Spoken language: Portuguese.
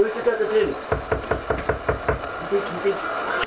Push it at the gym. Keep, keep.